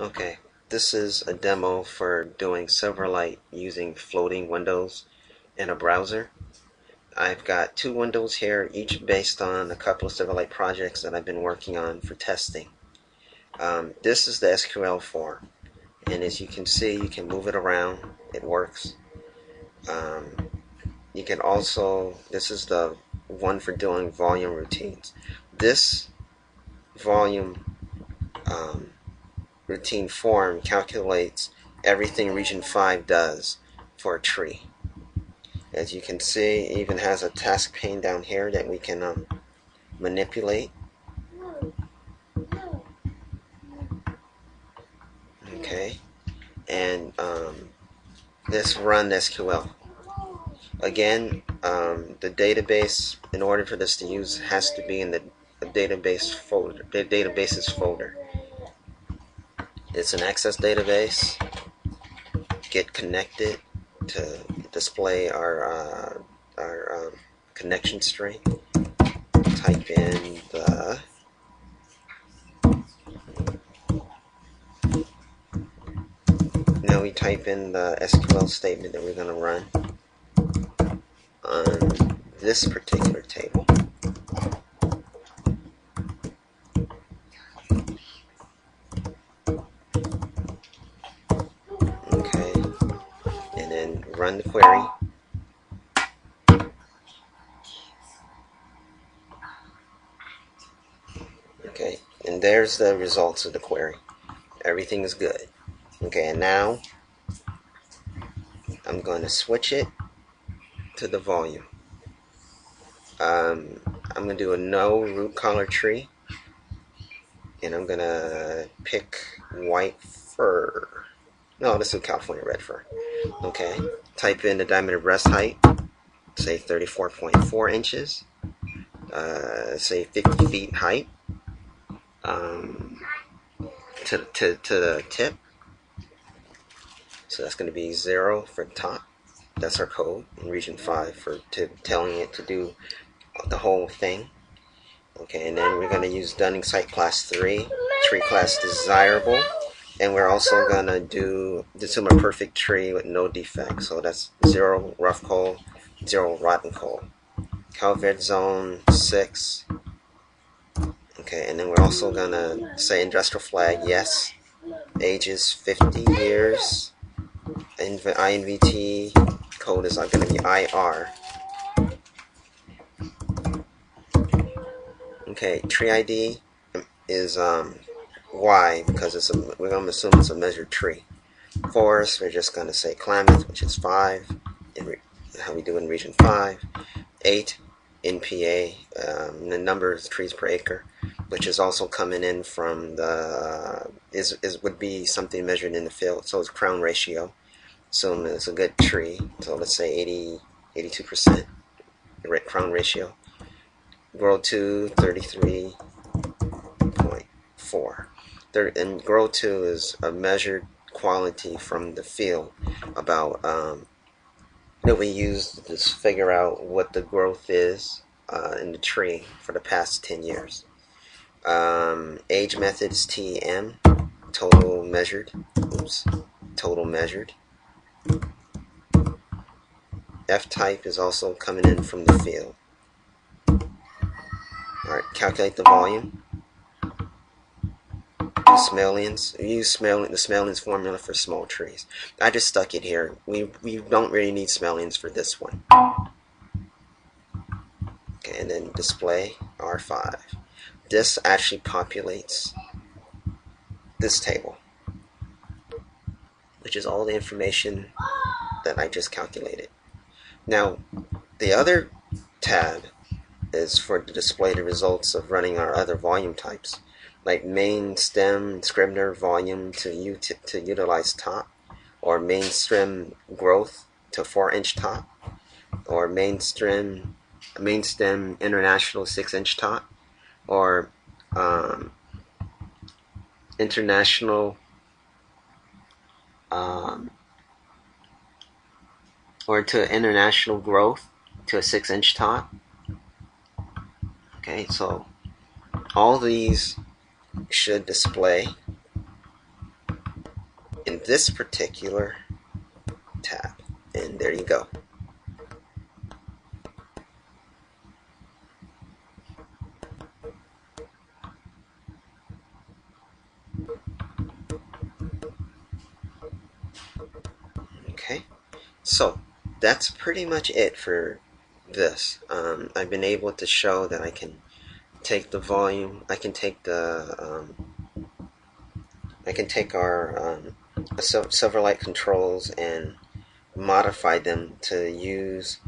Okay, this is a demo for doing Silverlight using floating windows in a browser. I've got two windows here, each based on a couple of Silverlight projects that I've been working on for testing. Um, this is the SQL form, and as you can see, you can move it around. It works. Um, you can also, this is the one for doing volume routines. This volume um, routine form calculates everything region 5 does for a tree. As you can see, it even has a task pane down here that we can um, manipulate. Okay, and um, this run SQL. Again, um, the database, in order for this to use, has to be in the database folder, the databases folder. It's an access database. Get connected to display our uh, our um, connection string. Type in the now we type in the SQL statement that we're going to run on this particular table. Okay, and then run the query. Okay, and there's the results of the query. Everything is good. Okay, and now I'm going to switch it to the volume. Um, I'm going to do a no root color tree. And I'm going to pick white fir. No, this is California red fir. Okay, type in the diameter breast height, say 34.4 inches, uh, say 50 feet height um, to, to, to the tip. So that's going to be zero for the top. That's our code in region five for to telling it to do the whole thing. Okay, and then we're going to use Dunning site class three, tree class desirable, and we're also to do assume a perfect tree with no defects. So that's zero rough cull, zero rotten cull. Calvert zone six. Okay, and then we're also to say industrial flag yes. Ages 50 years. INVT code is to be IR. Okay, tree ID is um, why? Because it's a, we're going to assume it's a measured tree. Forest, we're just going to say Klamath, which is 5, in how we do in region 5. 8, NPA, um, the number of trees per acre, which is also coming in from the, is, is would be something measured in the field. So it's crown ratio. Assume it's a good tree. So let's say 80, 82% crown ratio. World 2, 33, there and grow two is a measured quality from the field about um, that we use to figure out what the growth is uh, in the tree for the past 10 years. Um, age method is TM, total measured. Oops, total measured. F type is also coming in from the field. Alright, calculate the volume. Use Smalian's. Use Smail the Smalian's formula for small trees. I just stuck it here. We, we don't really need Smalian's for this one. Okay, and then display R5. This actually populates this table, which is all the information that I just calculated. Now, the other tab is for to display the results of running our other volume types, like main stem Scribner volume to, to utilize top, or main stem growth to 4 inch top, or main stem, main stem international 6 inch top, or um, international um, or to international growth to a 6 inch top. Okay, so all these should display in this particular tab. And there you go. Okay, so that's pretty much it for this. Um, I've been able to show that I can take the volume, I can take the, um, I can take our um, Silverlight controls and modify them to use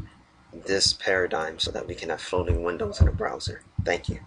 this paradigm so that we can have floating windows in a browser. Thank you.